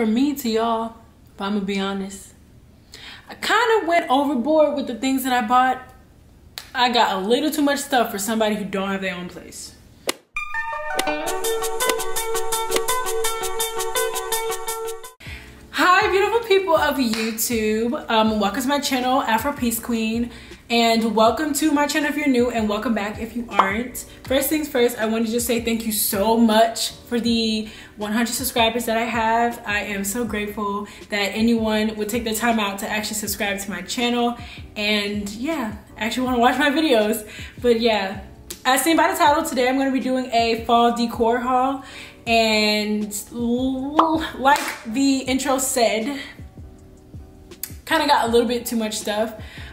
from me to y'all, if I'm gonna be honest. I kind of went overboard with the things that I bought. I got a little too much stuff for somebody who don't have their own place. Hi, beautiful people of YouTube. Um, welcome to my channel, Afro Peace Queen. And welcome to my channel if you're new and welcome back if you aren't. First things first, I want to just say thank you so much for the 100 subscribers that I have. I am so grateful that anyone would take the time out to actually subscribe to my channel. And yeah, actually want to watch my videos. But yeah, as seen by the title, today I'm going to be doing a fall decor haul. And like the intro said, kind of got a little bit too much stuff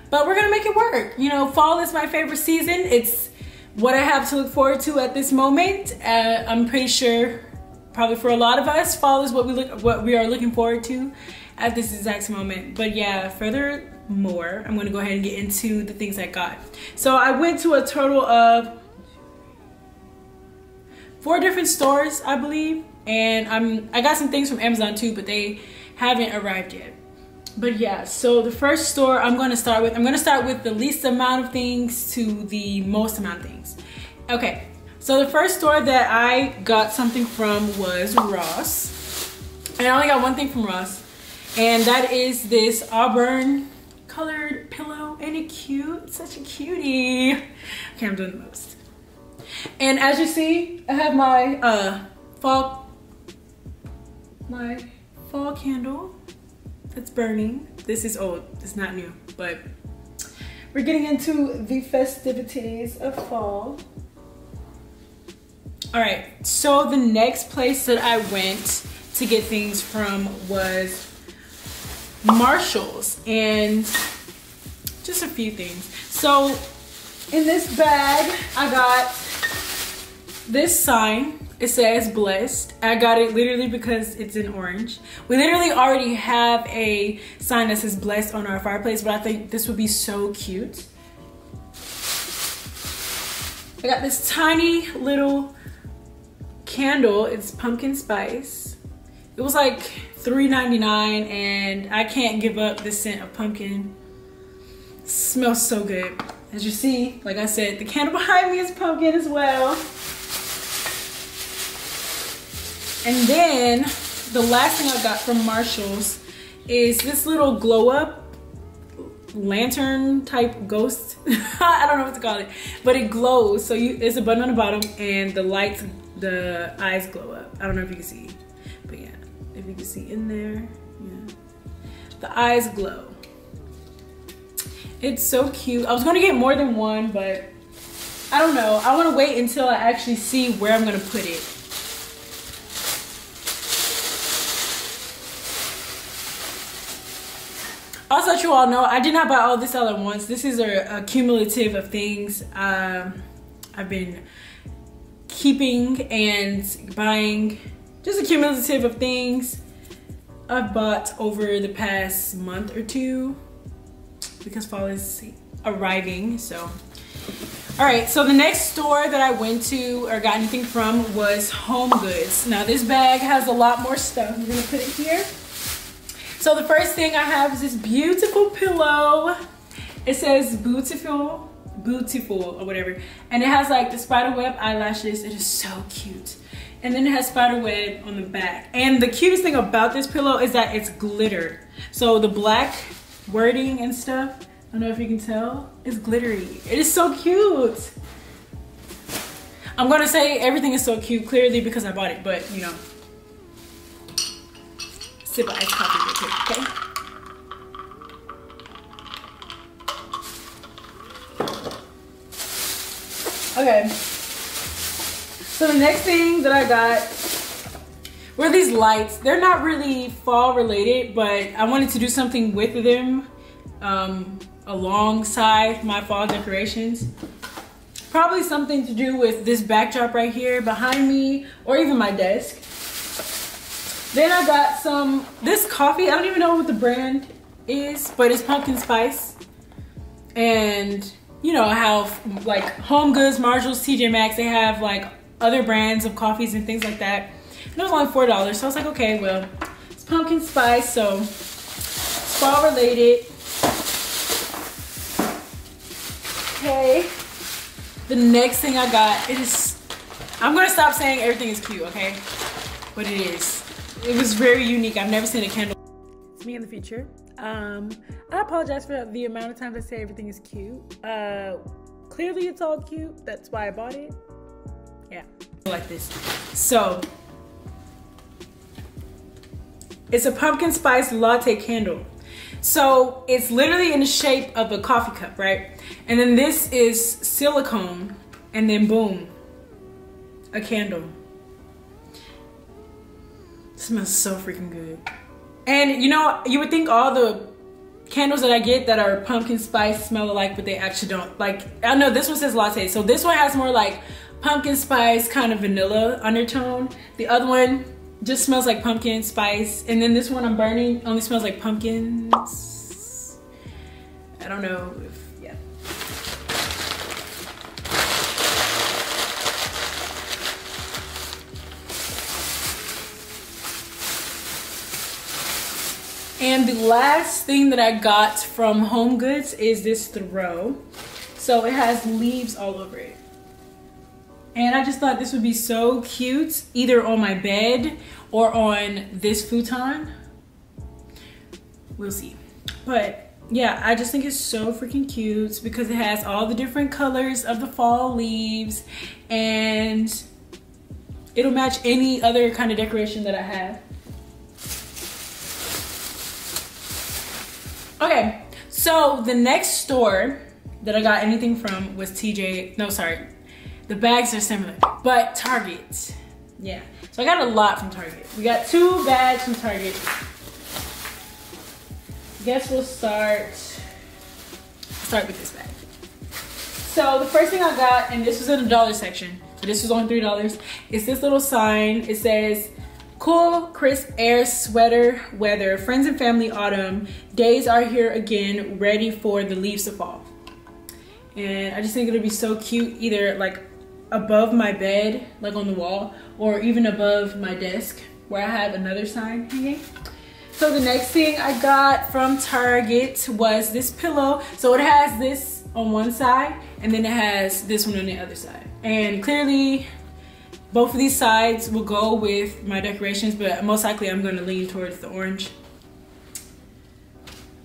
but we're gonna make it work. You know, fall is my favorite season. It's what I have to look forward to at this moment. Uh, I'm pretty sure, probably for a lot of us, fall is what we look, what we are looking forward to at this exact moment. But yeah, furthermore, I'm gonna go ahead and get into the things I got. So I went to a total of four different stores, I believe, and I'm I got some things from Amazon too, but they haven't arrived yet but yeah so the first store i'm going to start with i'm going to start with the least amount of things to the most amount of things. Okay so the first store that i got something from was ross. And i only got one thing from ross and that is this auburn colored pillow. Ain't it cute? Such a cutie. Okay i'm doing the most. And as you see i have my uh fall my fall candle it's burning. This is old, it's not new, but we're getting into the festivities of fall. All right, so the next place that I went to get things from was Marshall's and just a few things. So in this bag, I got this sign it says blessed. I got it literally because it's in orange. We literally already have a sign that says blessed on our fireplace, but I think this would be so cute. I got this tiny little candle. It's pumpkin spice. It was like $3.99 and I can't give up the scent of pumpkin. It smells so good. As you see, like I said, the candle behind me is pumpkin as well. And then the last thing I got from Marshall's is this little glow up lantern type ghost. I don't know what to call it, but it glows. So you, it's a button on the bottom and the lights, the eyes glow up. I don't know if you can see, but yeah, if you can see in there, yeah. The eyes glow. It's so cute. I was gonna get more than one, but I don't know. I wanna wait until I actually see where I'm gonna put it. Also, you all know, I did not buy all this all at once. This is a, a cumulative of things um, I've been keeping and buying. Just a cumulative of things I've bought over the past month or two because fall is arriving. So, all right. So the next store that I went to or got anything from was Home Goods. Now this bag has a lot more stuff. I'm gonna put it here. So the first thing I have is this beautiful pillow. It says beautiful, beautiful or whatever. And it has like the spider web eyelashes. It is so cute. And then it has spider web on the back. And the cutest thing about this pillow is that it's glitter. So the black wording and stuff, I don't know if you can tell, is glittery. It is so cute. I'm gonna say everything is so cute clearly because I bought it, but you know, sip of iced coffee real quick, okay? Okay. So the next thing that I got were these lights. They're not really fall related, but I wanted to do something with them um, alongside my fall decorations. Probably something to do with this backdrop right here behind me or even my desk. Then I got some, this coffee, I don't even know what the brand is, but it's pumpkin spice. And you know how like Home Goods, Marshalls, TJ Maxx, they have like other brands of coffees and things like that. And it was only $4, so I was like, okay, well, it's pumpkin spice, so fall related. Okay. The next thing I got is, I'm gonna stop saying everything is cute, okay? But it is. It was very unique. I've never seen a candle. It's me in the future. Um, I apologize for the amount of times I say everything is cute. Uh, clearly it's all cute. That's why I bought it. Yeah, like this. So, it's a pumpkin spice latte candle. So it's literally in the shape of a coffee cup, right? And then this is silicone, and then boom, a candle. It smells so freaking good. And you know, you would think all the candles that I get that are pumpkin spice smell alike, but they actually don't. Like, I know this one says latte, so this one has more like pumpkin spice, kind of vanilla undertone. The other one just smells like pumpkin spice. And then this one I'm burning only smells like pumpkins. I don't know if And the last thing that I got from Home Goods is this throw. So it has leaves all over it. And I just thought this would be so cute, either on my bed or on this futon. We'll see. But yeah, I just think it's so freaking cute because it has all the different colors of the fall leaves and it'll match any other kind of decoration that I have. Okay, so the next store that I got anything from was TJ. No, sorry. The bags are similar, but Target. Yeah. So I got a lot from Target. We got two bags from Target. Guess we'll start start with this bag. So the first thing I got, and this was in the dollar section, so this was only three dollars. It's this little sign. It says Cool, crisp air, sweater weather, friends and family autumn. Days are here again, ready for the leaves to fall. And I just think it'll be so cute either like above my bed, like on the wall, or even above my desk where I have another sign hanging. So the next thing I got from Target was this pillow. So it has this on one side and then it has this one on the other side. And clearly both of these sides will go with my decorations, but most likely I'm gonna lean towards the orange.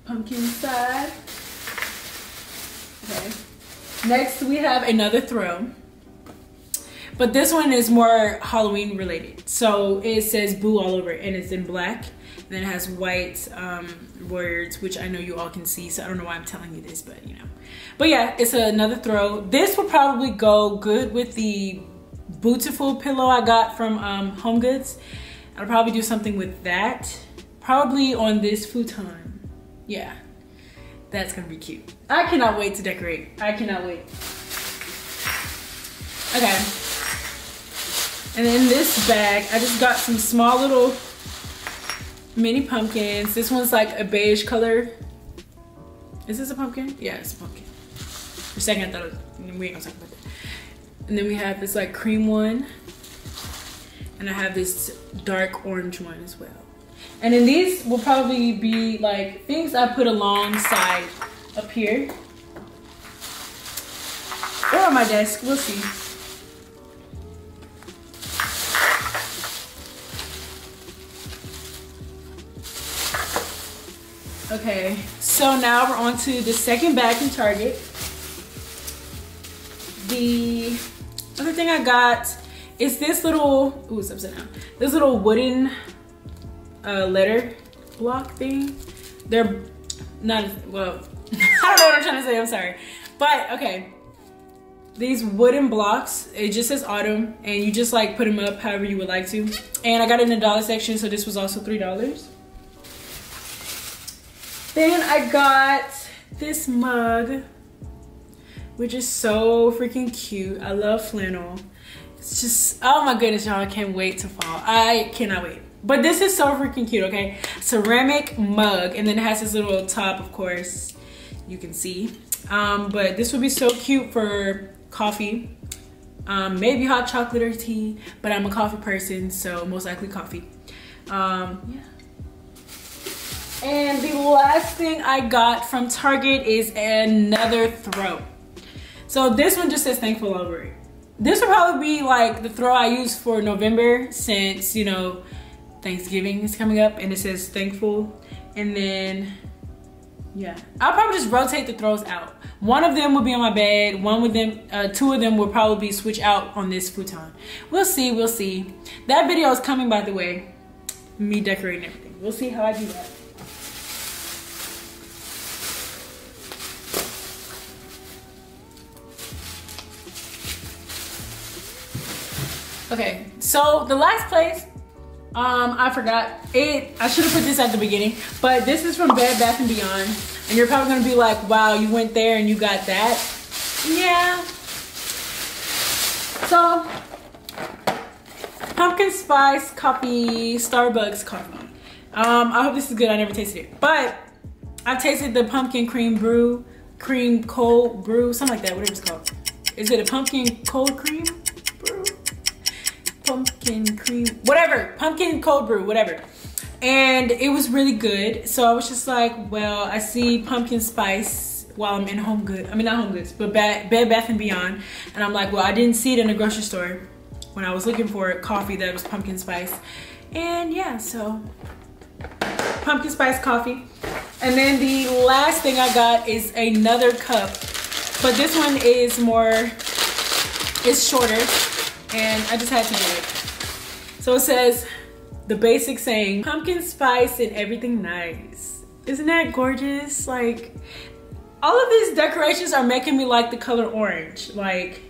Pumpkin side. Okay. Next we have another throw. But this one is more Halloween related. So it says boo all over it and it's in black. And then it has white um, words, which I know you all can see. So I don't know why I'm telling you this, but you know. But yeah, it's another throw. This will probably go good with the Beautiful pillow I got from um, Home Goods. I'll probably do something with that. Probably on this futon. Yeah, that's gonna be cute. I cannot wait to decorate. I cannot wait. Okay. And in this bag, I just got some small little mini pumpkins. This one's like a beige color. Is this a pumpkin? Yeah, it's a pumpkin. For a second, I thought was, we ain't gonna talk about that. And then we have this like cream one. And I have this dark orange one as well. And then these will probably be like things I put alongside up here. Or on my desk, we'll see. Okay, so now we're on to the second bag from Target. The other thing I got is this little, ooh, it's upside down. This little wooden uh, letter block thing. They're not, well, I don't know what I'm trying to say, I'm sorry. But, okay, these wooden blocks, it just says autumn, and you just like put them up however you would like to. And I got it in the dollar section, so this was also $3. Then I got this mug which is so freaking cute. I love flannel. It's just, oh my goodness, y'all, I can't wait to fall. I cannot wait. But this is so freaking cute, okay? Ceramic mug, and then it has this little top, of course, you can see. Um, but this would be so cute for coffee. Um, maybe hot chocolate or tea, but I'm a coffee person, so most likely coffee. Um, yeah. And the last thing I got from Target is another throw. So this one just says thankful over it. This will probably be like the throw I use for November since, you know, Thanksgiving is coming up and it says thankful. And then, yeah, I'll probably just rotate the throws out. One of them will be on my bed. One with them, uh, two of them will probably switch out on this futon. We'll see, we'll see. That video is coming, by the way. Me decorating everything. We'll see how I do that. Okay, so the last place, um, I forgot it. I should have put this at the beginning, but this is from Bed Bath & Beyond. And you're probably gonna be like, wow, you went there and you got that. Yeah. So, pumpkin spice coffee, Starbucks coffee. Um, I hope this is good. I never tasted it, but I've tasted the pumpkin cream brew, cream cold brew, something like that, whatever it's called. Is it a pumpkin cold cream? Whatever, pumpkin cold brew, whatever. And it was really good. So I was just like, well, I see pumpkin spice while I'm in Home Goods. I mean, not Home Goods, but Bed, Bath & Beyond. And I'm like, well, I didn't see it in the grocery store when I was looking for coffee that was pumpkin spice. And yeah, so pumpkin spice coffee. And then the last thing I got is another cup. But this one is more, it's shorter and I just had to get it. So it says, the basic saying, pumpkin spice and everything nice. Isn't that gorgeous? Like, all of these decorations are making me like the color orange. Like,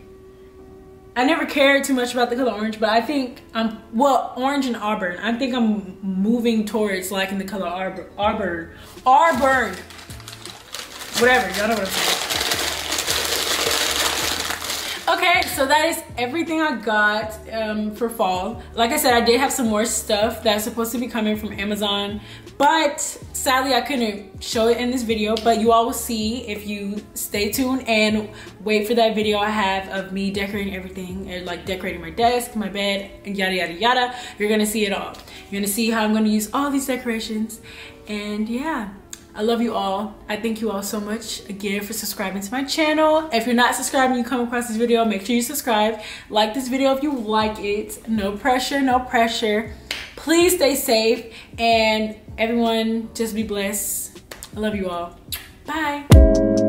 I never cared too much about the color orange, but I think I'm, well, orange and auburn. I think I'm moving towards liking the color arbor, auburn, auburn, whatever, y'all know what I'm saying. Okay, so that is everything I got um, for fall. Like I said, I did have some more stuff that's supposed to be coming from Amazon, but sadly I couldn't show it in this video, but you all will see if you stay tuned and wait for that video I have of me decorating everything, and like decorating my desk, my bed, and yada yada yada. You're gonna see it all. You're gonna see how I'm gonna use all these decorations, and yeah. I love you all. I thank you all so much again for subscribing to my channel. If you're not subscribed and you come across this video, make sure you subscribe. Like this video if you like it. No pressure, no pressure. Please stay safe and everyone just be blessed. I love you all. Bye.